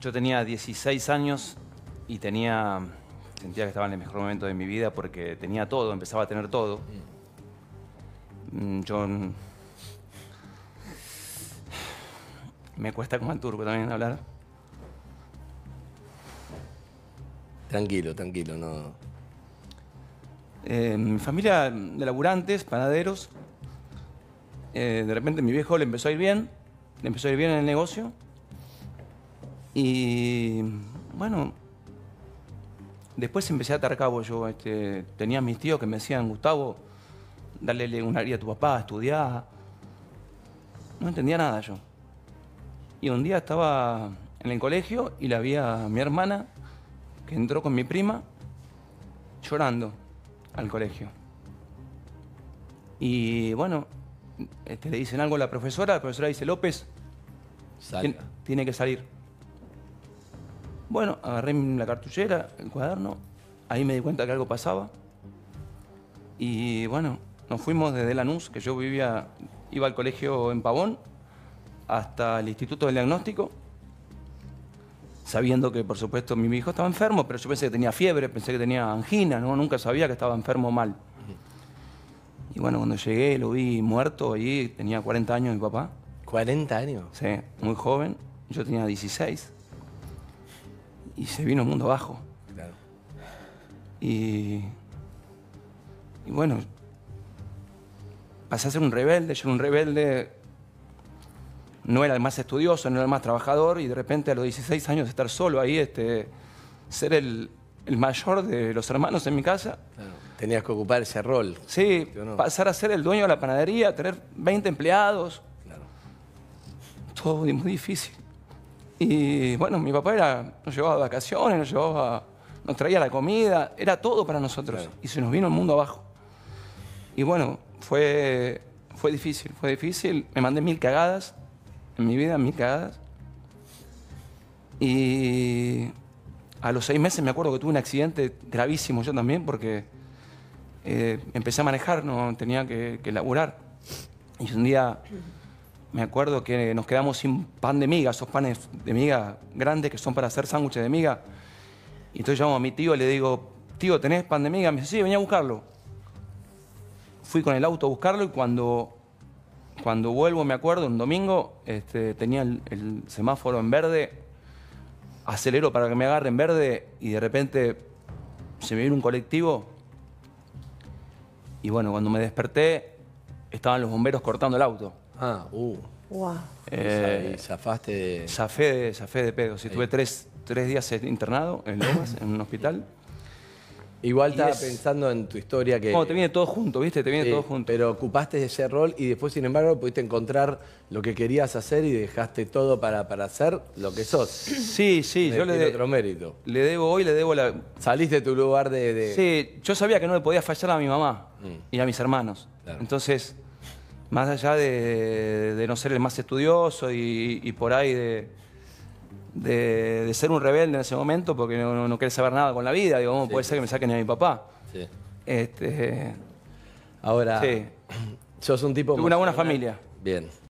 Yo tenía 16 años y tenía. Sentía que estaba en el mejor momento de mi vida porque tenía todo, empezaba a tener todo. Mm, Yo. Me cuesta como el turco también hablar. Tranquilo, tranquilo, no. Eh, mi familia de laburantes, panaderos. eh, de repente mi viejo le empezó a ir bien, le empezó a ir bien en el negocio. Y bueno, después empecé a atar cabo. Yo este, tenía mis tíos que me decían, Gustavo, dale un área a tu papá, estudiar. No entendía nada yo. Y un día estaba en el colegio y la vi a mi hermana que entró con mi prima llorando al colegio. Y bueno, este, le dicen algo a la profesora, la profesora dice, López, tiene que salir. Bueno, agarré la cartuchera, el cuaderno, ahí me di cuenta que algo pasaba. Y bueno, nos fuimos desde Lanús, que yo vivía, iba al colegio en Pavón, hasta el Instituto del Diagnóstico, sabiendo que por supuesto mi hijo estaba enfermo, pero yo pensé que tenía fiebre, pensé que tenía angina, ¿no? nunca sabía que estaba enfermo mal. Y bueno, cuando llegué lo vi muerto, ahí tenía 40 años mi papá. 40 años. Sí, muy joven. Yo tenía 16. Y se vino mundo abajo. Claro. Y, y bueno, pasé a ser un rebelde. Yo era un rebelde. No era el más estudioso, no era el más trabajador. Y de repente a los 16 años estar solo ahí, este, ser el, el mayor de los hermanos en mi casa. claro. Tenías que ocupar ese rol. Sí, pasar a ser el dueño de la panadería, tener 20 empleados. Claro. todo muy difícil. Y bueno, mi papá era, nos llevaba de vacaciones, nos llevaba, nos traía la comida, era todo para nosotros. Claro. Y se nos vino el mundo abajo. Y bueno, fue, fue difícil, fue difícil. Me mandé mil cagadas en mi vida, mil cagadas. Y a los seis meses me acuerdo que tuve un accidente gravísimo yo también porque eh, empecé a manejar, no tenía que, que laburar. Y un día me acuerdo que nos quedamos sin pan de miga, esos panes de miga grandes que son para hacer sándwiches de miga. Y entonces llamo a mi tío y le digo, tío, ¿tenés pan de miga? Me dice, sí, venía a buscarlo. Fui con el auto a buscarlo y cuando, cuando vuelvo, me acuerdo, un domingo, este, tenía el, el semáforo en verde, acelero para que me agarre en verde y de repente se me vino un colectivo. Y bueno, cuando me desperté, estaban los bomberos cortando el auto. Ah, uh. Wow. Eh, y zafaste de. Zafé de, zafé de pedo. Sí, tuve tres, tres días internado en Lomas, en un hospital. Igual estaba es- pensando en tu historia que. Como te viene todo junto, ¿viste? Te viene Sí, todo junto. Pero ocupaste ese rol y después, sin embargo, pudiste encontrar lo que querías hacer y dejaste todo para, para hacer lo que sos. Sí, sí, yo le, otro mérito. le debo hoy, le debo la... Saliste de tu lugar de. de- Sí, yo sabía que no le podía fallar a mi mamá y a mis hermanos. Claro. Entonces, más allá de, de no ser el más estudioso y, y por ahí de, de, de ser un rebelde en ese momento, porque no, no, querés saber nada con la vida, digo, ¿cómo Sí, puede ser que me saquen a mi papá? Sí. Este, Ahora, Sí. sos un tipo. Tuve una buena familia. Bien.